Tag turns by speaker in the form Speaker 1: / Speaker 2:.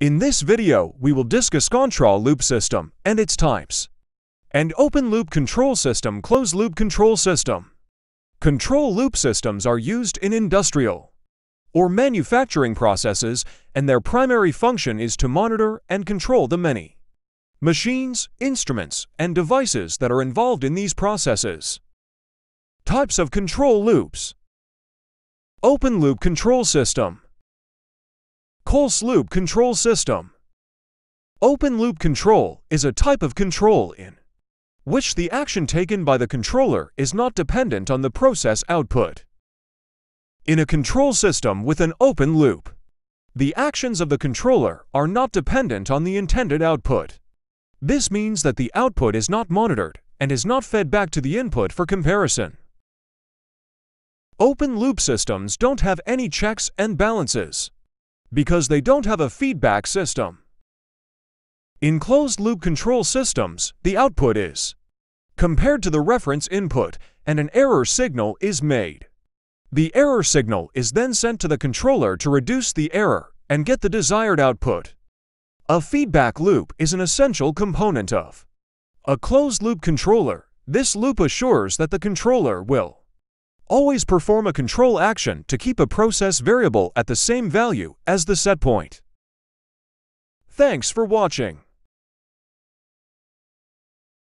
Speaker 1: In this video, we will discuss control loop system and its types, and open loop control system, closed loop control system. Control loop systems are used in industrial or manufacturing processes, and their primary function is to monitor and control the many machines, instruments, and devices that are involved in these processes. Types of control loops Open loop control system Closed loop control system Open loop control is a type of control in which the action taken by the controller is not dependent on the process output. In a control system with an open loop, the actions of the controller are not dependent on the intended output. This means that the output is not monitored and is not fed back to the input for comparison. Open loop systems don't have any checks and balances because they don't have a feedback system. In closed-loop control systems, the output is compared to the reference input and an error signal is made. The error signal is then sent to the controller to reduce the error and get the desired output. A feedback loop is an essential component of a closed-loop controller. This loop assures that the controller will always perform a control action to keep a process variable at the same value as the set point. Thanks for watching.